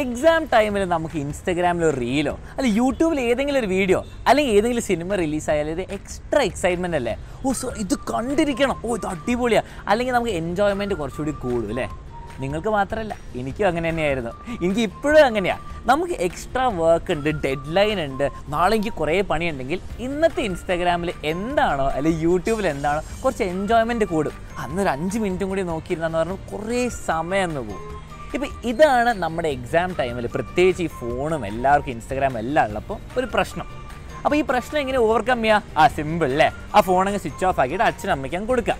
Exam ടൈമിൽ നമുക്ക് ഇൻസ്റ്റഗ്രാമിൽ ഒരു റീലോ അല്ലെ യൂട്യൂബിൽ ഏതെങ്കിലും ഒരു വീഡിയോ അല്ലെങ്കിൽ ഏതെങ്കിലും സിനിമ റിലീസായാലും ഇത് എക്സ്ട്രാ എക്സൈറ്റ്മെന്റ് അല്ലേ? ഓ സോ ഇത് കണ്ടിരിക്കണം. ഓ ഇത് അടിപൊളിയാണ് അല്ലെങ്കിൽ നമുക്ക് എൻജോയ്മെന്റ് കുറച്ചുകൂടി കൂടും അല്ലേ? നിങ്ങൾക്ക് മാത്രമല്ല എനിക്കും അങ്ങനെ തന്നെയായിരുന്നു. എനിക്ക് ഇപ്പോഴും അങ്ങനെയാണ് നമുക്ക് എക്സ്ട്രാ വർക്ക് ഉണ്ട് ഡെഡ് ലൈൻ ഉണ്ട്. നാളെ എനിക്ക് കുറേ പണിയുണ്ടെങ്കിൽ ഇന്നത്തെ ഇൻസ്റ്റാഗ്രാമിൽ എന്താണോ അല്ലെങ്കിൽ യൂട്യൂബിൽ എന്താണോ കുറച്ച് എൻജോയ്മെന്റ് കൂടും. അന്നൊരു അഞ്ച് മിനിറ്റും കൂടി നോക്കിയിരുന്നെന്ന് പറഞ്ഞാൽ കുറേ സമയം എന്ന് പോകും. ഇപ്പം ഇതാണ് നമ്മുടെ എക്സാം ടൈമിൽ പ്രത്യേകിച്ച് ഈ ഫോണും എല്ലാവർക്കും ഇൻസ്റ്റാഗ്രാം എല്ലാം ഉള്ളപ്പോൾ ഒരു പ്രശ്നം. അപ്പോൾ ഈ പ്രശ്നം എങ്ങനെ ഓവർകം ചെയ്യുക ആ സിമ്പിൾ അല്ലേ ആ ഫോൺ അങ്ങ് സ്വിച്ച് ഓഫ് ആക്കിയിട്ട് അച്ഛനും അമ്മയ്ക്കും കൊടുക്കുക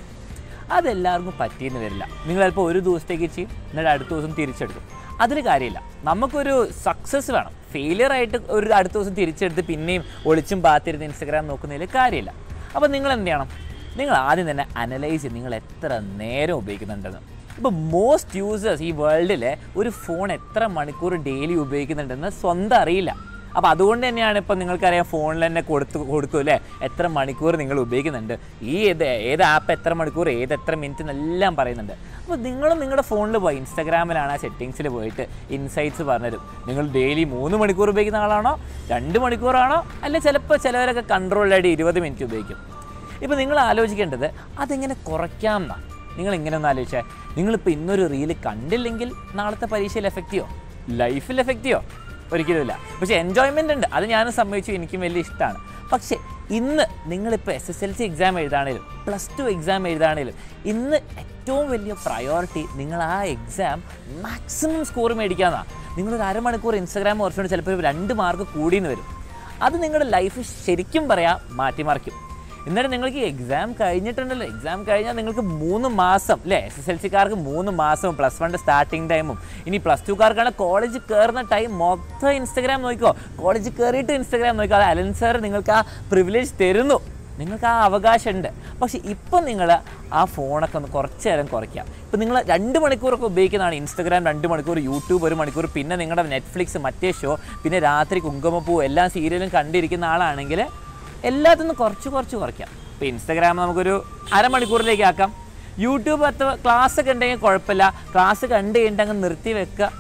അതെല്ലാവർക്കും പറ്റിയെന്ന് വരില്ല. നിങ്ങൾ ചിലപ്പോൾ ഒരു ദിവസത്തേക്ക് ചെയ്യും എന്നിട്ട് അടുത്ത ദിവസം തിരിച്ചെടുക്കും. അതിന് കാര്യമില്ല. നമുക്കൊരു സക്സസ് വേണം. ഫെയിലിയർ ആയിട്ട് ഒരു അടുത്ത ദിവസം തിരിച്ചെടുത്ത് പിന്നെയും ഒളിച്ചും പാത്തിരുന്ന് ഇൻസ്റ്റാഗ്രാം നോക്കുന്നതിൽ കാര്യമില്ല. അപ്പോൾ നിങ്ങൾ എന്ത് ചെയ്യണം? നിങ്ങൾ ആദ്യം തന്നെ അനലൈസ് ചെയ്ത് നിങ്ങൾ എത്ര നേരം ഉപയോഗിക്കുന്നുണ്ടെന്ന്. ഇപ്പോൾ മോസ്റ്റ് യൂസേഴ്സ് ഈ വേൾഡിലെ ഒരു ഫോൺ എത്ര മണിക്കൂർ ഡെയിലി ഉപയോഗിക്കുന്നുണ്ടെന്ന് സ്വന്തം അറിയില്ല. അപ്പോൾ അതുകൊണ്ട് തന്നെയാണ് ഇപ്പം നിങ്ങൾക്കറിയാം ഫോണിൽ തന്നെ കൊടുത്തു കൊടുക്കും അല്ലേ? എത്ര മണിക്കൂർ നിങ്ങൾ ഉപയോഗിക്കുന്നുണ്ട്. ഈ ഏത് ഏത് ആപ്പ് എത്ര മണിക്കൂർ ഏത് എത്ര മിനിറ്റ് എന്നെല്ലാം പറയുന്നുണ്ട്. അപ്പോൾ നിങ്ങളും നിങ്ങളുടെ ഫോണിൽ പോയി ഇൻസ്റ്റാഗ്രാമിലാണ് ആ സെറ്റിങ്സിൽ പോയിട്ട് ഇൻസൈറ്റ്സ് പറഞ്ഞുതരും നിങ്ങൾ ഡെയിലി മൂന്ന് മണിക്കൂർ ഉപയോഗിക്കുന്ന ആളാണോ രണ്ട് മണിക്കൂറാണോ അല്ലെ ചിലപ്പോൾ ചിലവരൊക്കെ കൺട്രോളിലായിട്ട് ഇരുപത് മിനിറ്റ് ഉപയോഗിക്കും. ഇപ്പോൾ നിങ്ങൾ ആലോചിക്കേണ്ടത് അതെങ്ങനെ കുറയ്ക്കാം എന്നാ? നിങ്ങൾ ഇങ്ങനെ ഒന്ന് ആലോചിച്ചേ? നിങ്ങളിപ്പോൾ ഇന്നൊരു റീൽ കണ്ടില്ലെങ്കിൽ നാളത്തെ പരീക്ഷയിൽ എഫക്റ്റീവോ ലൈഫിൽ എഫക്റ്റീവോ ഒരിക്കലുമില്ല. പക്ഷേ എൻജോയ്മെന്റ് ഉണ്ട്. അത് ഞാനും സമ്മതിച്ചു. എനിക്കും വലിയ ഇഷ്ടമാണ്. പക്ഷേ ഇന്ന് നിങ്ങളിപ്പോൾ S S L C exam എഴുതാണേലും plus two exam എഴുതാണേലും ഇന്ന് ഏറ്റവും വലിയ പ്രയോറിറ്റി നിങ്ങൾ ആ എക്സാം മാക്സിമം സ്കോർ മേടിക്കാമെന്നാണ് നിങ്ങളൊരു അരമണിക്കൂർ ഇൻസ്റ്റാഗ്രാം കുറച്ചുകൊണ്ട് ചിലപ്പോൾ രണ്ട് മാർക്ക് കൂടിയെന്ന് വരും. അത് നിങ്ങളുടെ ലൈഫ് ശരിക്കും പറയാം മാറ്റിമറിക്കും. എന്നിട്ട് നിങ്ങൾക്ക് എക്സാം കഴിഞ്ഞിട്ടുണ്ടല്ലോ. എക്സാം കഴിഞ്ഞാൽ നിങ്ങൾക്ക് മൂന്ന് മാസം അല്ലേ എസ് എസ് എൽ സിക്കാർക്ക് മൂന്ന് മാസവും പ്ലസ് വണ്ണിന്റെ സ്റ്റാർട്ടിംഗ് ടൈമും ഇനി പ്ലസ് ടുക്കാർക്കാണ് കോളേജ് കയറുന്ന ടൈം മൊത്തം ഇൻസ്റ്റഗ്രാം നോക്കിക്കോ. കോളേജ് കയറിയിട്ട് ഇൻസ്റ്റഗ്രാം നോക്കിക്കോ. അത് അലൻ സാർ നിങ്ങൾക്ക് ആ പ്രിവിലേജ് തരുന്നു. നിങ്ങൾക്ക് ആ അവകാശമുണ്ട്. പക്ഷെ ഇപ്പം നിങ്ങൾ ആ ഫോണൊക്കെ ഒന്ന് കുറച്ച് നേരം കുറയ്ക്കാം. ഇപ്പം നിങ്ങൾ രണ്ട് മണിക്കൂറൊക്കെ ഉപയോഗിക്കുന്നതാണ് ഇൻസ്റ്റഗ്രാം രണ്ട് മണിക്കൂർ യൂട്യൂബ് ഒരു മണിക്കൂർ. പിന്നെ നിങ്ങളുടെ നെറ്റ്ഫ്ലിക്സ് മറ്റേ ഷോ പിന്നെ രാത്രി കുങ്കുമപ്പൂ എല്ലാ സീരിയലും കണ്ടിരിക്കുന്ന ആളാണെങ്കിൽ എല്ലാത്തിനും കുറച്ച് കുറച്ച് കുറയ്ക്കാം. ഇപ്പോൾ ഇൻസ്റ്റാഗ്രാം നമുക്കൊരു അരമണിക്കൂറിലേക്ക് ആക്കാം. യൂട്യൂബ് അത്ര ക്ലാസ് ഒക്കെ ഉണ്ടെങ്കിൽ കുഴപ്പമില്ല. ക്ലാസ് കണ്ട് കഴിഞ്ഞിട്ട് അങ്ങ് നിർത്തി വെക്കുക.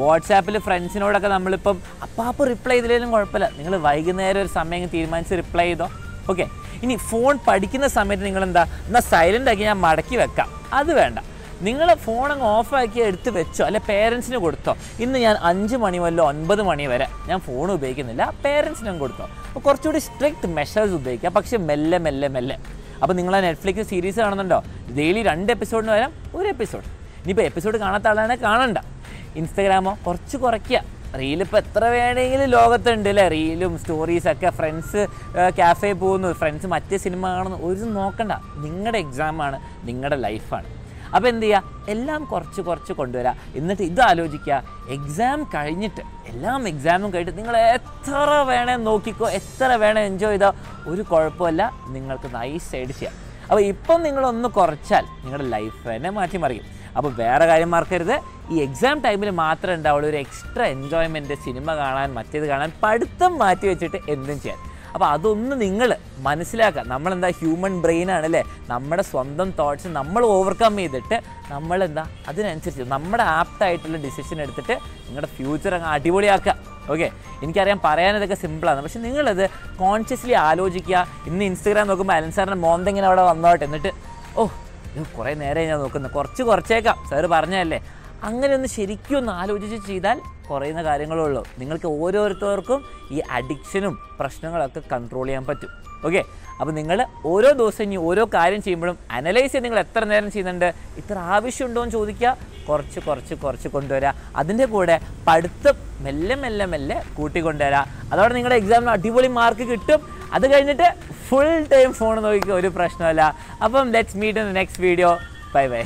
വാട്സാപ്പിൽ ഫ്രണ്ട്സിനോടൊക്കെ നമ്മളിപ്പം അപ്പാപ്പ് റിപ്ലൈ ചെയ്തില്ലെങ്കിലും കുഴപ്പമില്ല. നിങ്ങൾ വൈകുന്നേരം ഒരു സമയം തീരുമാനിച്ച് റിപ്ലൈ ചെയ്തോ. ഓക്കെ ഇനി ഫോൺ പഠിക്കുന്ന സമയത്ത് നിങ്ങൾ എന്താ എന്നാൽ സൈലന്റ് ആക്കി ഞാൻ മടക്കി വെക്കാം. അത് വേണ്ട. നിങ്ങൾ ഫോൺ അങ്ങ് ഓഫാക്കി എടുത്ത് വെച്ചോ. അല്ലെ പേരൻസിന് കൊടുത്തോ. ഇന്ന് ഞാൻ അഞ്ച് മണി മുതൽ ഒൻപത് മണി വരെ ഞാൻ ഫോൺ ഉപയോഗിക്കുന്നില്ല. പേരൻസിനും കൊടുത്തോ. അപ്പോൾ കുറച്ചുകൂടി സ്ട്രിക്റ്റ് മെഷേഴ്സ് ഉപയോഗിക്കുക. പക്ഷേ മെല്ലെ മെല്ലെ മെല്ലെ. അപ്പോൾ നിങ്ങൾ നെറ്റ്ഫ്ലിക്സ് സീരീസ് കാണുന്നുണ്ടോ? ഡെയിലി രണ്ട് എപ്പിസോഡിന് വരാം ഒരു എപ്പിസോഡ് ഇനിയിപ്പോൾ എപ്പിസോഡ് കാണാത്ത ആളാണെങ്കിൽ കാണണ്ട. ഇൻസ്റ്റഗ്രാമോ കുറച്ച് കുറയ്ക്കുക. റീൽ ഇപ്പോൾ എത്ര വേണമെങ്കിലും ലോകത്തുണ്ട് അല്ലേ? റീലും സ്റ്റോറീസൊക്കെ ഫ്രണ്ട്സ് ക്യാഫേ പോകുന്നു. ഫ്രണ്ട്സ് മറ്റേ സിനിമ കാണുന്നു. ഒരു നോക്കണ്ട. നിങ്ങളുടെ എക്സാമാണ് നിങ്ങളുടെ ലൈഫാണ് അപ്പോൾ എന്ത് ചെയ്യുക എല്ലാം കുറച്ച് കുറച്ച് കൊണ്ടുവരാം. എന്നിട്ട് ഇത് ആലോചിക്കുക. എക്സാം കഴിഞ്ഞിട്ട് എല്ലാം എക്സാമും കഴിഞ്ഞിട്ട് നിങ്ങൾ എത്ര വേണേ നോക്കിക്കോ എത്ര വേണേ എൻജോയ് ചെയ്തോ. ഒരു കുഴപ്പമില്ല. നിങ്ങൾക്ക് നൈസ് സൈഡ് ചെയ്യാം. അപ്പോൾ ഇപ്പം നിങ്ങളൊന്ന് കുറച്ചാൽ നിങ്ങളുടെ ലൈഫ് തന്നെ മാറ്റിമറിയും അപ്പോൾ വേറെ കാര്യം മറക്കരുത്. ഈ എക്സാം ടൈമിൽ മാത്രമേ ഉണ്ടാവുള്ളൂ. ഒരു എക്സ്ട്രാ എൻജോയ്മെന്റ് സിനിമ കാണാൻ മറ്റേത് കാണാൻ പഠിത്തം മാറ്റി വെച്ചിട്ട് എന്തും ചെയ്യാൻ. അപ്പോൾ അതൊന്ന് നിങ്ങൾ മനസ്സിലാക്കുക. നമ്മളെന്താ ഹ്യൂമൻ ബ്രെയിൻ ആണല്ലേ? നമ്മുടെ സ്വന്തം തോട്ട്സ് നമ്മൾ ഓവർകം ചെയ്തിട്ട് നമ്മളെന്താ? അതിനനുസരിച്ച് നമ്മുടെ ആപ്റ്റായിട്ടുള്ള ഡിസിഷൻ എടുത്തിട്ട് നിങ്ങളുടെ ഫ്യൂച്ചർ അങ്ങ് അടിപൊളിയാക്കുക. ഓക്കെ എനിക്കറിയാം പറയാനതൊക്കെ സിമ്പിളാണ് പക്ഷെ നിങ്ങളത് കോൺഷ്യസ്ലി ആലോചിക്കുക. ഇന്ന് ഇൻസ്റ്റാഗ്രാം നോക്കുമ്പോൾ അലൻ സാറിന്റെ മോന്തെങ്ങനെ അവിടെ വന്നോട്ടെ. എന്നിട്ട് ഓ ഇത് കുറേ നേരമായി ഞാൻ നോക്കുന്നത് കുറച്ച് കുറച്ചേക്കാം. സാറ് പറഞ്ഞതല്ലേ? അങ്ങനെ ഒന്ന് ശരിക്കും ഒന്ന് ആലോചിച്ച് ചെയ്താൽ കുറയുന്ന കാര്യങ്ങളേ ഉള്ളൂ. നിങ്ങൾക്ക് ഓരോരുത്തർക്കും ഈ അഡിക്ഷനും പ്രശ്നങ്ങളൊക്കെ കൺട്രോൾ ചെയ്യാൻ പറ്റും. ഓക്കെ അപ്പോൾ നിങ്ങൾ ഓരോ ദിവസം ഇനി ഓരോ കാര്യം ചെയ്യുമ്പോഴും അനലൈസ് ചെയ്ത് നിങ്ങൾ എത്ര നേരം ചെയ്യുന്നുണ്ട് ഇത്ര ആവശ്യമുണ്ടോ എന്ന് ചോദിക്കുക കുറച്ച് കുറച്ച് കുറച്ച് കൊണ്ടുവരിക അതിന്റെ കൂടെ പഠിത്തം മെല്ലെ മെല്ലെ മെല്ലെ കൂട്ടിക്കൊണ്ടുവരിക അതോടെ നിങ്ങളുടെ എക്സാമിന് അടിപൊളി മാർക്ക് കിട്ടും. അത് കഴിഞ്ഞിട്ട് ഫുൾ ടൈം ഫോൺ നോക്കിക്കുക ഒരു പ്രശ്നമല്ല അപ്പം let's meet in the next video bye bye